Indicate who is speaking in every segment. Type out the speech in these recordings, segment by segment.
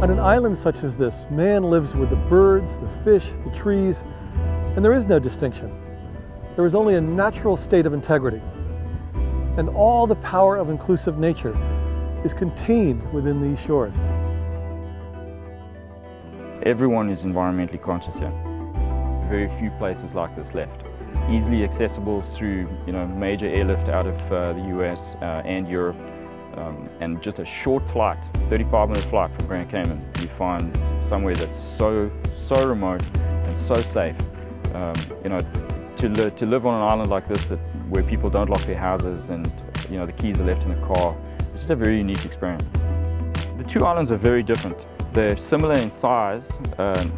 Speaker 1: On an island such as this, man lives with the birds, the fish, the trees, and there is no distinction. There is only a natural state of integrity. And all the power of inclusive nature is contained within these shores.
Speaker 2: Everyone is environmentally conscious here. Very few places like this left. Easily accessible through you know, major airlift out of uh, the US uh, and Europe. Um, and just a short flight, 35 minute flight from Grand Cayman, you find somewhere that's so, so remote and so safe. Um, you know, to, li to live on an island like this that, where people don't lock their houses and you know, the keys are left in the car, it's just a very unique experience. The two islands are very different. They're similar in size. Uh,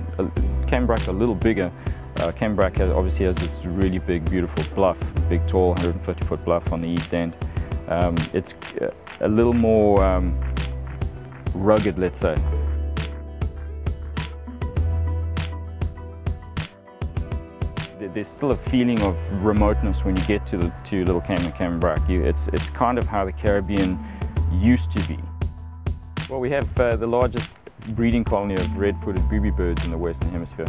Speaker 2: Cayman Brac a little bigger. Uh, Cayman Brac has, obviously has this really big, beautiful bluff, big, tall, 150 foot bluff on the east end. Um, it's a little more um, rugged, let's say. There's still a feeling of remoteness when you get to, the, to Little Cayman Cambrac. You, it's, it's kind of how the Caribbean used to be. Well, we have uh, the largest breeding colony of red-footed booby birds in the Western Hemisphere.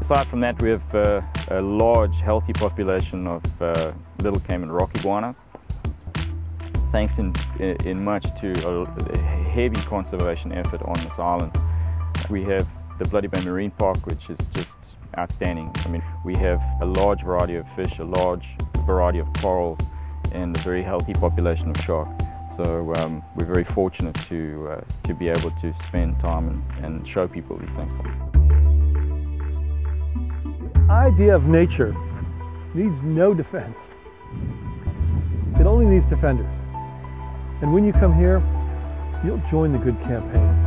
Speaker 2: Aside from that, we have uh, a large, healthy population of uh, little Cayman rock iguana, thanks in, in much to a heavy conservation effort on this island. We have the Bloody Bay Marine Park, which is just outstanding. I mean, we have a large variety of fish, a large variety of corals, and a very healthy population of shark. So um, we're very fortunate to, uh, to be able to spend time and, and show people these things.
Speaker 1: The idea of nature needs no defense. It only needs defenders. And when you come here, you'll join the good campaign.